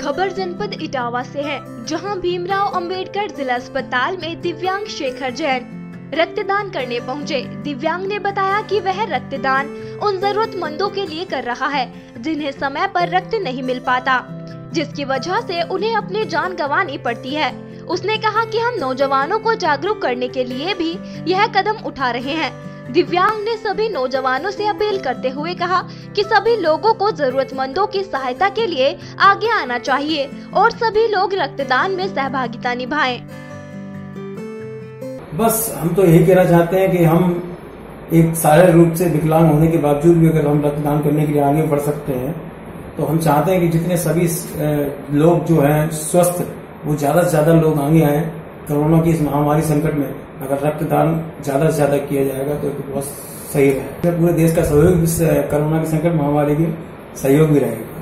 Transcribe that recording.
जनपद इटावा से है, जहाँ भीमराव अंबेडकर जिला अस्पताल में दिव्यांग शेखर जैन रक्तदान करने पहुँचे। दिव्यांग ने बताया कि वह रक्तदान उन जरूरतमंदों के लिए कर रहा है, जिन्हें समय पर रक्त नहीं मिल पाता, जिसकी वजह से उन्हें अपनी जान गंवानी पड़ती है उसने कहा कि हम नौजवानों को जागरूक करने के लिए भी यह कदम उठा रहे हैं दिव्यांग ने सभी नौजवानों से अपील करते हुए कहा कि सभी लोगों को जरूरतमंदों की सहायता के लिए आगे आना चाहिए और सभी लोग रक्तदान में सहभागिता निभाएँ। बस, हम तो यही कहना चाहते हैं कि हम एक शारीरिक रूप से विकलांग होने के बावजूद भी अगर हम रक्तदान करने के लिए आगे बढ़ सकते हैं तो हम चाहते हैं कि जितने सभी लोग जो हैं स्वस्थ, वो ज़्यादा से ज़्यादा लोग आगे आए कोरोना की इस महामारी संकट में अगर रक्तदान ज़्यादा से ज़्यादा किया जाएगा तो बहुत सही रहेगा। पूरे देश का सहयोग कोरोना के संकट महामारी के सहयोग भी रहेगा।